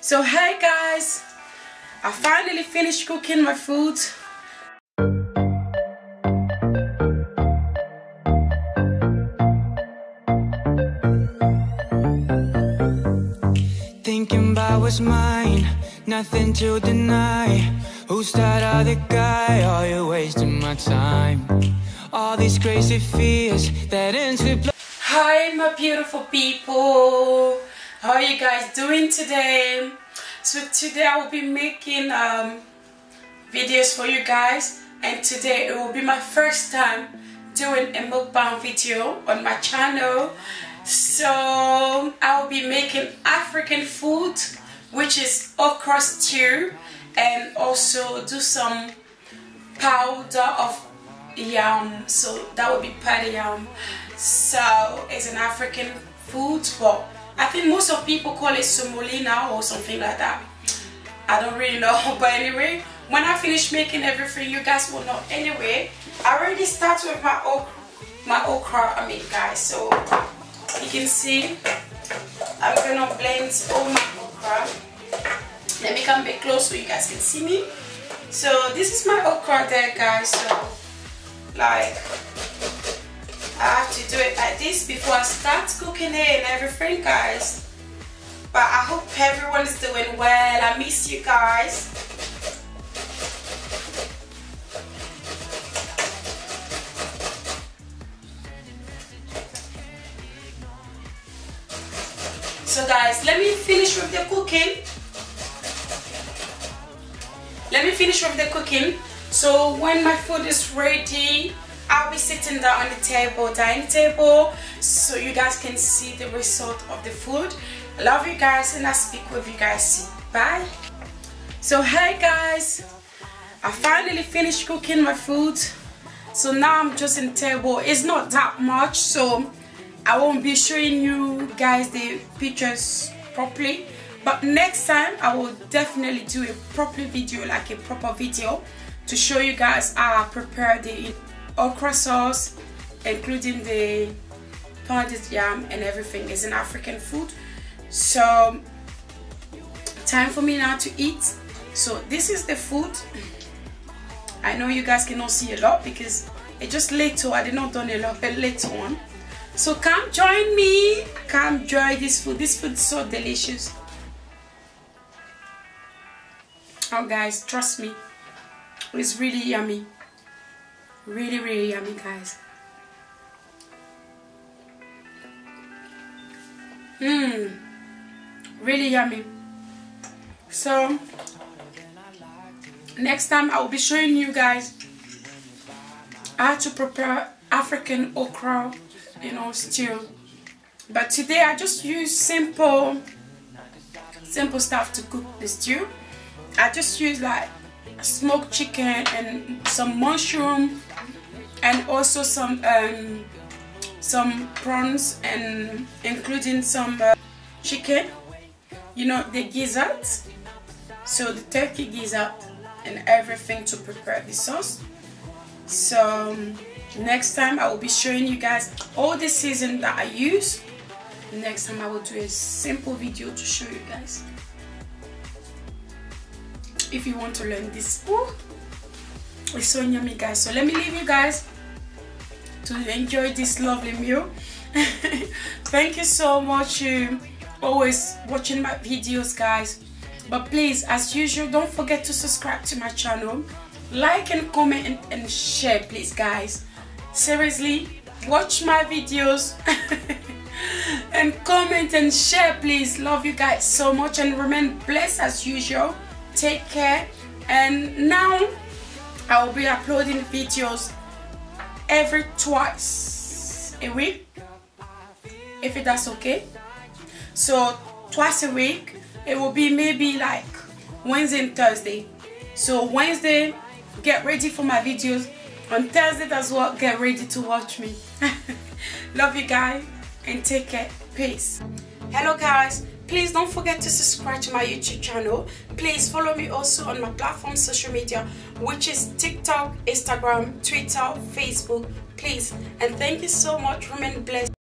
So hey guys, I finally finished cooking my food. Thinking about what's mine, nothing to deny. Who's that other guy? Are you wasting my time? All these crazy fears that with. Hi my beautiful people, how are you guys doing today? So today I will be making um, videos for you guys and today it will be my first time doing a mukbang video on my channel. So I will be making African food which is okra stew and also do some powder of yam. So that would be paddy yam. So it's an African food but I think most of people call it semolina or something like that. I don't really know but anyway when I finish making everything you guys will know. Anyway I already started with my okra my okra I mean guys so you can see I'm gonna blend all my okra. Let me come back close so you guys can see me. So this is my okra there guys so like I have to do it like this before I start cooking it and everything guys but I hope everyone is doing well I miss you guys So guys, let me finish with the cooking. Let me finish with the cooking. So when my food is ready, I'll be sitting down on the table, dining table, so you guys can see the result of the food. Love you guys and I'll speak with you guys soon. Bye. So hey guys, I finally finished cooking my food. So now I'm just in table. It's not that much, so I won't be showing you guys the pictures properly but next time I will definitely do a proper video like a proper video to show you guys how I prepare the okra sauce including the pounded yam and everything is an African food so time for me now to eat so this is the food I know you guys cannot see a lot because it's just little I did not done a lot a little one so come join me. Come enjoy this food. This food is so delicious. Oh guys, trust me. It's really yummy. Really, really yummy guys. Mmm. Really yummy. So, next time I will be showing you guys how to prepare African okra you know stew but today I just use simple simple stuff to cook the stew I just use like smoked chicken and some mushroom and also some um, some prawns and including some uh, chicken. You know the gizzard so the turkey gizzard and everything to prepare the sauce. So next time I will be showing you guys all the season that I use. Next time I will do a simple video to show you guys if you want to learn this Ooh, it's so yummy guys. So let me leave you guys to enjoy this lovely meal. Thank you so much for always watching my videos guys. But please as usual don't forget to subscribe to my channel. Like and comment and, and share please guys. Seriously watch my videos. And comment and share please. Love you guys so much. And remain blessed as usual take care. And now I will be uploading videos every twice a week if that's okay. So twice a week it will be maybe like Wednesday and Thursday. So Wednesday get ready for my videos. On Thursday as well get ready to watch me. Love you guys and take care. Peace. Hello guys please don't forget to subscribe to my youtube channel. Please follow me also on my platform social media which is tiktok instagram twitter facebook. Please. And thank you so much. Remain blessed